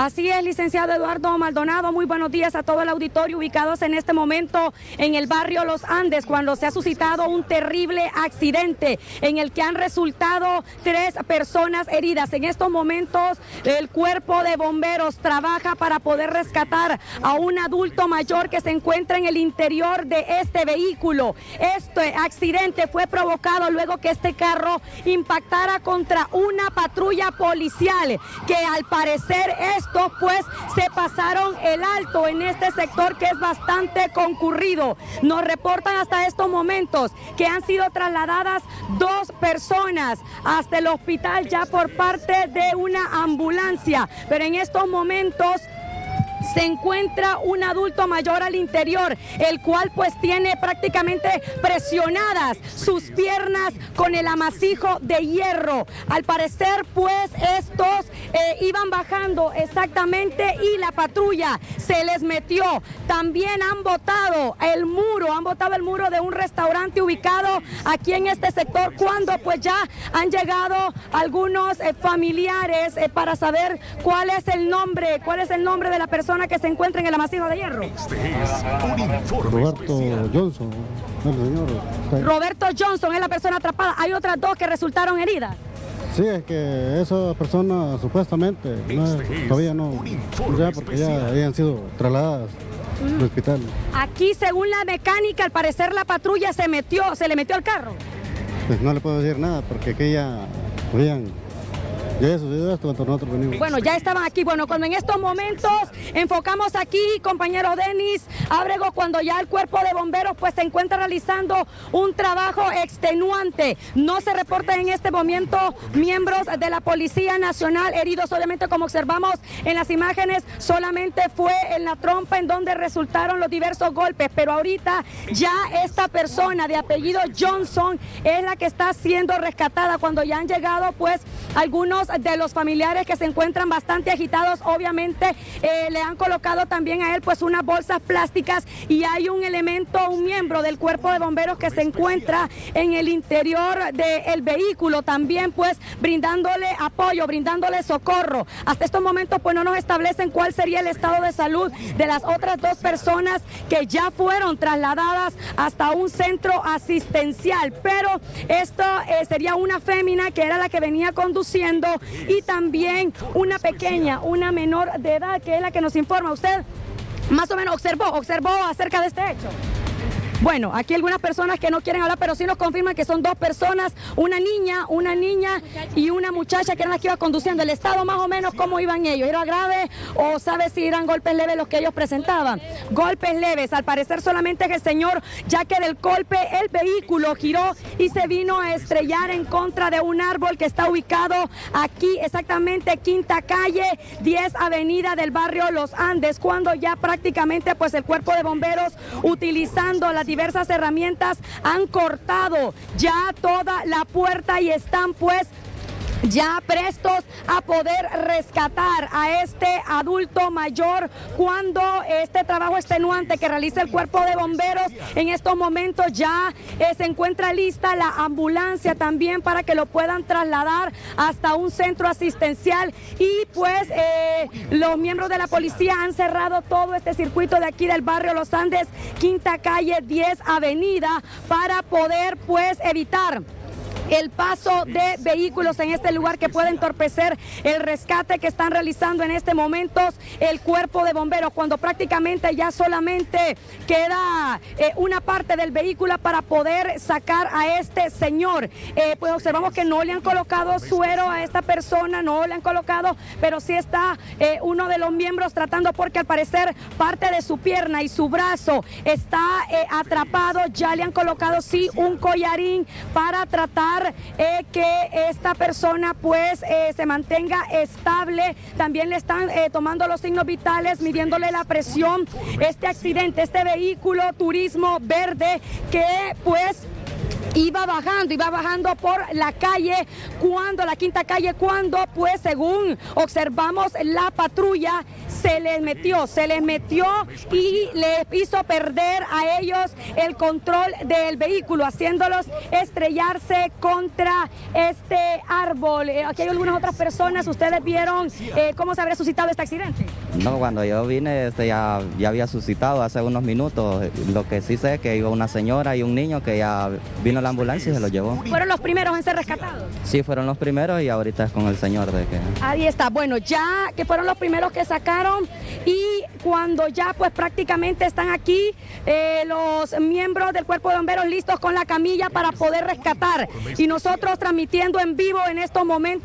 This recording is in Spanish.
Así es, licenciado Eduardo Maldonado, muy buenos días a todo el auditorio ubicados en este momento en el barrio Los Andes, cuando se ha suscitado un terrible accidente en el que han resultado tres personas heridas. En estos momentos el cuerpo de bomberos trabaja para poder rescatar a un adulto mayor que se encuentra en el interior de este vehículo. Este accidente fue provocado luego que este carro impactara contra una patrulla policial que al parecer pues se pasaron el alto en este sector que es bastante concurrido. Nos reportan hasta estos momentos que han sido trasladadas dos personas hasta el hospital ya por parte de una ambulancia, pero en estos momentos se encuentra un adulto mayor al interior, el cual pues tiene prácticamente presionadas sus piernas con el amasijo de hierro. Al parecer pues estos eh, iban bajando exactamente y la patrulla se les metió. También han botado el muro, han botado el muro de un restaurante ubicado aquí en este sector cuando pues ya han llegado algunos eh, familiares eh, para saber cuál es el nombre, cuál es el nombre de la persona que se encuentra en el amasijo de hierro? Este Roberto Johnson, Roberto Johnson es la persona atrapada. Hay otras dos que resultaron heridas. Sí, es que esa persona supuestamente este todavía no, ya porque ya habían sido trasladadas al hospital. Aquí, según la mecánica, al parecer la patrulla se metió, se le metió al carro. Pues no le puedo decir nada porque aquí ya habían bueno, ya estaban aquí. Bueno, cuando en estos momentos enfocamos aquí, compañero Denis Abrego, cuando ya el cuerpo de bomberos pues se encuentra realizando un trabajo extenuante. No se reportan en este momento miembros de la Policía Nacional heridos, obviamente como observamos en las imágenes, solamente fue en la trompa en donde resultaron los diversos golpes, pero ahorita ya esta persona de apellido Johnson es la que está siendo rescatada cuando ya han llegado pues algunos de los familiares que se encuentran bastante agitados, obviamente eh, le han colocado también a él pues unas bolsas plásticas y hay un elemento, un miembro del cuerpo de bomberos que se encuentra en el interior del vehículo también pues brindándole apoyo, brindándole socorro. Hasta estos momentos pues no nos establecen cuál sería el estado de salud de las otras dos personas que ya fueron trasladadas hasta un centro asistencial, pero esto eh, sería una fémina que era la que venía conduciendo y también una pequeña, una menor de edad, que es la que nos informa. Usted más o menos observó, observó acerca de este hecho. Bueno, aquí algunas personas que no quieren hablar, pero sí nos confirman que son dos personas, una niña, una niña y una muchacha que eran las que iba conduciendo. El estado más o menos cómo iban ellos, ¿era grave o sabe si eran golpes leves los que ellos presentaban? Golpes leves, al parecer solamente que el señor, ya que del golpe el vehículo giró y se vino a estrellar en contra de un árbol que está ubicado aquí exactamente quinta calle, 10 avenida del barrio Los Andes, cuando ya prácticamente pues el cuerpo de bomberos utilizando las diversas herramientas han cortado ya toda la puerta y están pues ya prestos a poder rescatar a este adulto mayor cuando este trabajo extenuante que realiza el cuerpo de bomberos en estos momentos ya eh, se encuentra lista la ambulancia también para que lo puedan trasladar hasta un centro asistencial y pues eh, los miembros de la policía han cerrado todo este circuito de aquí del barrio Los Andes, quinta calle 10 avenida para poder pues evitar el paso de vehículos en este lugar que puede entorpecer el rescate que están realizando en este momento el cuerpo de bomberos, cuando prácticamente ya solamente queda eh, una parte del vehículo para poder sacar a este señor. Eh, pues observamos que no le han colocado suero a esta persona, no le han colocado, pero sí está eh, uno de los miembros tratando porque al parecer parte de su pierna y su brazo está atrapado, ya le han colocado sí un collarín para tratar eh, que esta persona pues eh, se mantenga estable. También le están eh, tomando los signos vitales, midiéndole la presión. Este accidente, este vehículo turismo verde que pues iba bajando, iba bajando por la calle, cuando la quinta calle, cuando pues según observamos la patrulla se les metió, se les metió y les hizo perder a ellos el control del vehículo, haciéndolos estrellarse contra este árbol. Eh, aquí hay algunas otras personas, ustedes vieron eh, cómo se habría suscitado este accidente. No, cuando yo vine este ya, ya había suscitado hace unos minutos. Lo que sí sé es que iba una señora y un niño que ya vino la ambulancia y se lo llevó. ¿Fueron los primeros en ser rescatados? Sí, fueron los primeros y ahorita es con el señor de que... Ahí está, bueno, ya que fueron los primeros que sacaron y cuando ya pues prácticamente están aquí eh, los miembros del cuerpo de bomberos listos con la camilla para poder rescatar y nosotros transmitiendo en vivo en estos momentos